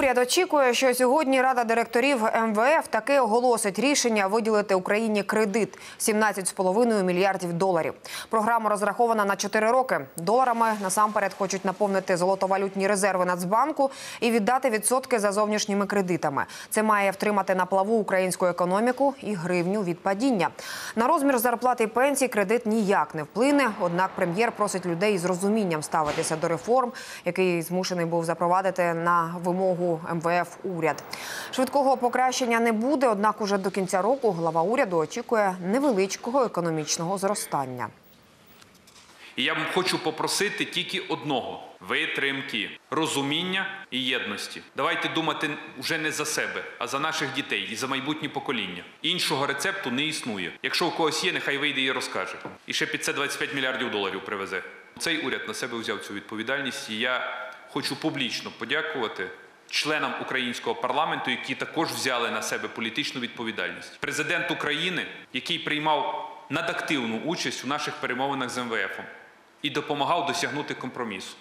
Уряд очікує, що сьогодні Рада директорів МВФ таки оголосить рішення виділити Україні кредит 17,5 мільярдів доларів. Програма розрахована на 4 роки. Доларами насамперед хочуть наповнити золотовалютні резерви Нацбанку і віддати відсотки за зовнішніми кредитами. Це має втримати на плаву українську економіку і гривню від падіння. На розмір зарплати і пенсій кредит ніяк не вплине. Однак прем'єр просить людей з розумінням ставитися до реформ, який змушений був запровадити на вимогу МВФ уряд. Швидкого покращення не буде. Однак, уже до кінця року глава уряду очікує невеличкого економічного зростання. І я хочу попросити тільки одного: витримки, розуміння і єдності. Давайте думати вже не за себе, а за наших дітей і за майбутнє покоління. Іншого рецепту не існує. Якщо у когось є, нехай вийде і розкаже. І ще під це 25 мільярдів доларів привезе. Цей уряд на себе взяв цю відповідальність, і я хочу публічно подякувати. Членам українського парламенту, які також взяли на себе політичну відповідальність, президент України, який приймав надактивну участь у наших перемовинах з МВФ і допомагав досягнути компромісу.